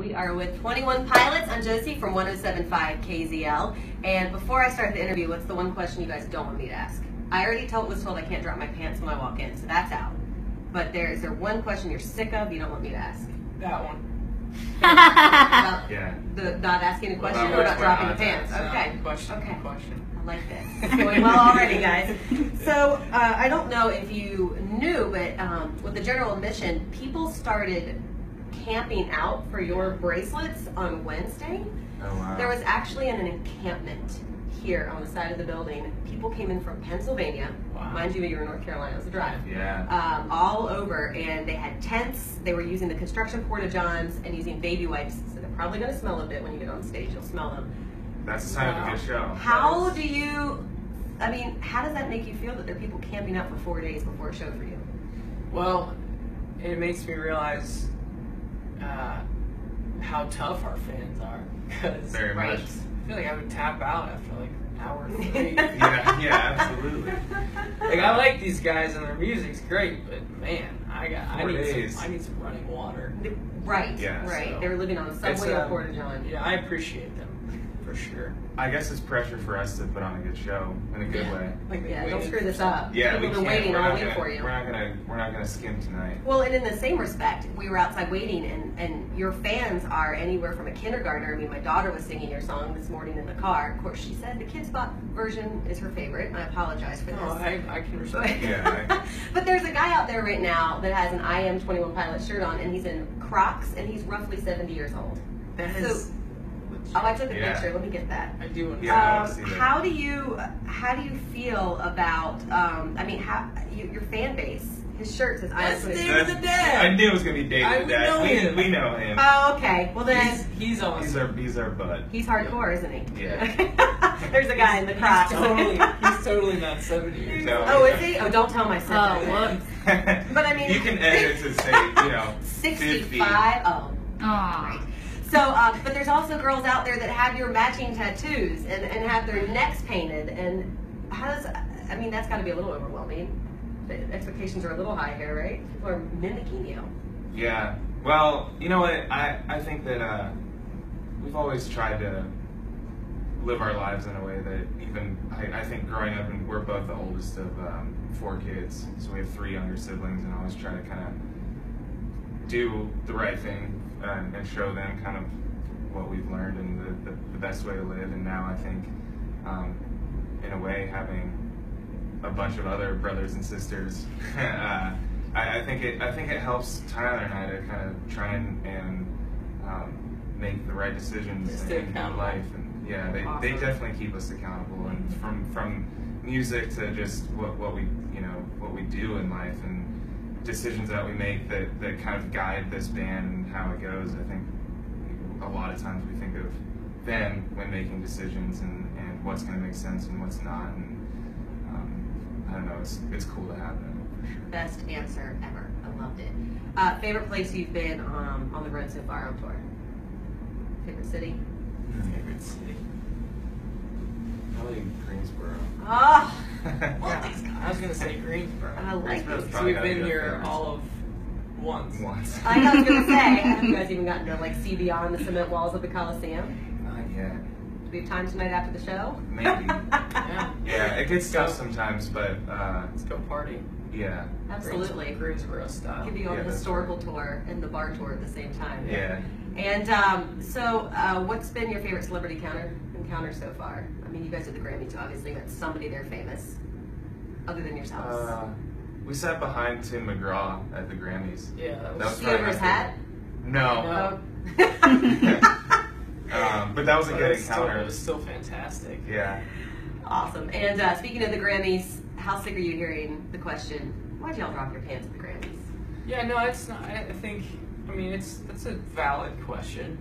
We are with 21 Pilots. I'm Josie from 1075 KZL. And before I start the interview, what's the one question you guys don't want me to ask? I already told, was told I can't drop my pants when I walk in, so that's out. But there is there one question you're sick of you don't want me to ask? That one. About Yeah. the not asking a question About or not dropping the not to pants? ask. Okay. Question. Okay. Question. I like this. It's going well already, guys. So uh, I don't know if you knew, but um, with the general admission, people started camping out for your bracelets on Wednesday. Oh wow. There was actually an encampment here on the side of the building. People came in from Pennsylvania. Wow. Mind you, you're in North Carolina. It was a drive. Yeah. Um, all over, and they had tents. They were using the construction porta johns and using baby wipes. So they're probably going to smell a bit when you get on stage. You'll smell them. That's the sign of a good show. How do you? I mean, how does that make you feel that there are people camping out for four days before a show for you? Well, it makes me realize uh, how tough our fans are. Because Very Right. much. I feel like I would tap out after like an hour three. Yeah, yeah, absolutely. Like I like these guys and their music's great, but man, I got I need days. some I need some running water. Right, Yeah, right. so They're living on the It's, subway or um, porta john. Yeah, I appreciate them for sure. I guess it's pressure for us to put on a good show in a good Yeah. way. Like they Yeah, don't screw this up. Yeah, People we have been can't. waiting we're all not week for you. We're not gonna we're not gonna skim tonight. Well, and in the same respect, we were outside waiting, and, and your fans are anywhere from a kindergartner. I mean, my daughter was singing your song this morning in the car. Of course, she said the Kidz Bop version is her favorite, I apologize for oh, this. Oh, I, I can respect. Yeah, but there's a guy out there right now that has an I Am 21 Pilot shirt on, and he's in Crocs, and he's roughly 70 years old. That So- is. Oh, I took a Yeah. picture. Let me get that. I do. Yeah, I wanna Um, see that. how do you how do you feel about? Um, I mean, how you, your fan base? His shirt says I Am That's 21. The Dad. I knew it was gonna be David I- the we Dad. know we, him. we know him. Oh, okay. Well then. He's, he's awesome. He's our he's our bud. He's hardcore, isn't he? Yeah. There's a guy in the Crocs. He's totally, he's totally not 70 years No. oh, is he? Oh, don't tell him I said Oh, that. whoops. But I mean, you can edit to say you know 65. Oh. Aw. So, uh, but there's also girls out there that have your matching tattoos and, and have their necks painted. And how does, I mean, that's got to be a little overwhelming. The expectations are a little high here, right? People are mimicking you. Yeah. Well, you know what? I, I think that uh, we've always tried to live our lives in a way that even I, I think growing up and we're both the oldest of um, four kids, so we have three younger siblings, and I always try to kind of do the right thing and, and show them kind of what we've learned and the, the, the best way to live. And now I think, um, in a way, having a bunch of other brothers and sisters. uh, I, I think it. I think it helps Tyler and I to kind of try and, and um, make the right decisions in, life. And yeah, they, they definitely keep us accountable. And from from music to just what, what we you know what we do in life and decisions that we make that, that kind of guide this band and how it goes. I think a lot of times we think of them when making decisions and, and what's going to make sense and what's not. And um, I don't know, it's it's cool to have them sure. Best answer ever. I loved it. Uh, favorite place you've been um, on the road so far on tour? Favorite city? Favorite city. Probably Greensboro. Oh, I was gonna say Greensboro. I like Greensboro's it. So probably we've gotta been be up here there. all of once. Once. I I was gonna say, have you guys even gotten to like see beyond the cement walls of the Coliseum? Not yet. Do we have time tonight after the show? Maybe. Yeah. Yeah, it gets tough sometimes, but uh, Let's go party. yeah, Absolutely. Greensboro style. Give you on Yeah, a that's historical tour and the bar tour at the same time. yeah. And um, so, uh, what's been your favorite celebrity encounter, encounter so far? I mean, you guys are the Grammys, so obviously met somebody there famous, other than yourselves. Uh, we sat behind Tim McGraw at the Grammys. Yeah, that That was. was See over his hat? No, Oh. um, but that was a but good it was still, encounter. it was still fantastic. Yeah. awesome. And uh, speaking of the Grammys, how sick are you hearing the question, why'd y'all drop your pants at the Grammys? Yeah, no, it's not. I I think. I mean, it's that's a valid question.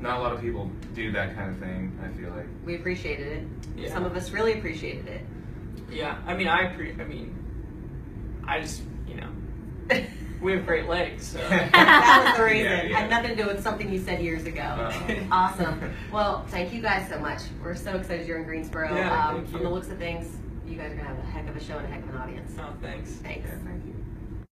Not a lot of people do that kind of thing. I feel like. We appreciated it. Yeah. Some of us really appreciated it. Yeah, I mean, I pre. I mean, I just you know, we have great legs. So. that was the reason. Yeah, yeah. Had nothing to do with something you said years ago. Uh-huh. Awesome. Well, thank you guys so much. We're so excited you're in Greensboro. Yeah, um, thank from the looks of things, you guys are gonna have a heck of a show and a heck of an audience. oh, thanks. Thanks. Yeah, thank you.